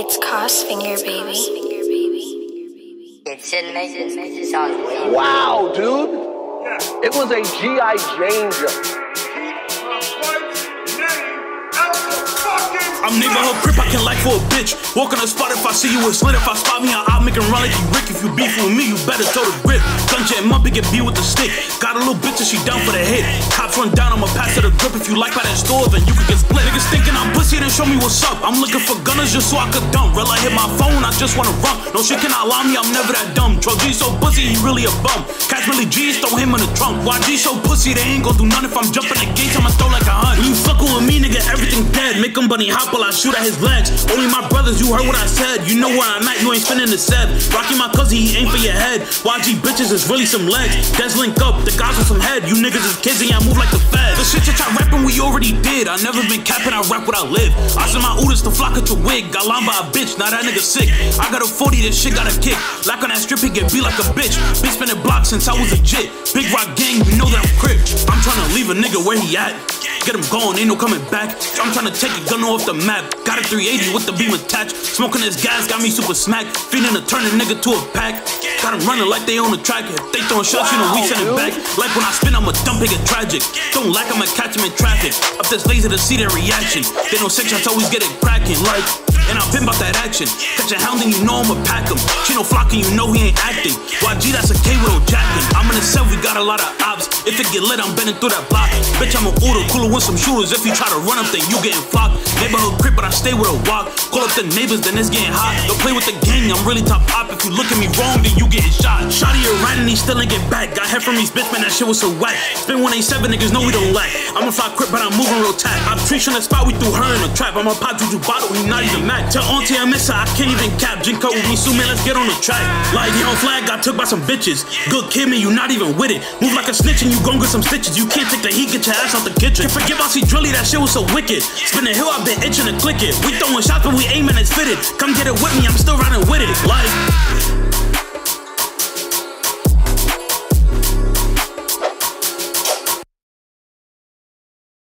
It's Cos Finger, baby. It shouldn't make sense because it sounds way Wow, dude. It was a G.I. Jane jump. I'm neighborhood crip, I can like for a bitch. Walk on the spot if I see you with slit. If I spot me, I'll make him run like you Rick. If you beef with me, you better throw the grip. Gun jam up and get beat with the stick. Got a little bitch and she down for the hit. Cops run down, I'ma pass her the grip. If you like by that store, then you can get split. Niggas thinking I'm pussy, then show me what's up. I'm looking for gunners just so I could dump. Real, I hit my phone, I just wanna run. No shit can allow me, I'm never that dumb. Tro G so pussy, he really a bum. Catch really G's, throw him in the trunk. YG so pussy, they ain't gon' do nothing if I'm jumping the gates, I'ma throw like a hunt. You fuckin' with me, nigga, everything dead. Make him bunny hop while I shoot at his legs. Only my brothers, you heard what I said. You know where I'm at, you ain't spinning the set. Rocky my cousin, he ain't for your head. YG bitches is really some legs. Let's link up, the guys with some head. You niggas is kids and y'all move like the fed. The shit did. I never been capping, I rap what I live. I send my oldest to flock at your wig. Got lined by a bitch, now that nigga sick. I got a 40, this shit got a kick. Like on that strip, he get beat like a bitch. Been spinning blocks since I was a jit. Big rock gang, you know that I'm crip. I'm trying to leave a nigga where he at. Get him going, ain't no coming back. I'm trying to take a gun off the map. Got a 380 with the beam attached. Smoking this gas got me super smacked. Feeding a turning nigga to a pack. Got him running like they on the track. If they throwing shots, you know we send it back. Like when I spin, I'ma dump it, get tragic. Don't like I'ma catch him in traffic. Up this laser to see their reaction. They know shots always get it cracking. Like, and I've been about that action. Catch a hound and you know I'ma pack him. Chino flocking, you know he ain't acting. YG, that's a K with no jacking. I'm in the cell, we got a lot of ops. If it get lit, I'm bending through that block. Bitch, I'm a order cooler with some shooters. If you try to run up, then you getting flocked. Neighborhood creep, but I stay with a walk. Call up the neighbors, then it's getting hot. Don't play with the gang, I'm really top pop. If you look at me wrong, then you getting shot. Right he still ain't get back. Got head from these bitch, man, that shit was so whack. Spin 187, niggas know we don't lack. I'm a fly crip, but I'm moving real tight. I'm treach on the spot, we threw her in the trap. I'm a pot juju bottle, we not even mad. Tell auntie I miss her, I can't even cap. Jinko with me, soon man, let's get on the track. Like, on flag, got took by some bitches. Good kid, man, you not even with it. Move like a snitch and you gon' get some stitches. You can't take the heat, get your ass out the kitchen. Can't forgive I see Drilly, that shit was so wicked. Spin the hill, I've been itching to click it. We throwing shots, but we aiming, it's fitted. Come get it with me, I'm still riding with it. Like,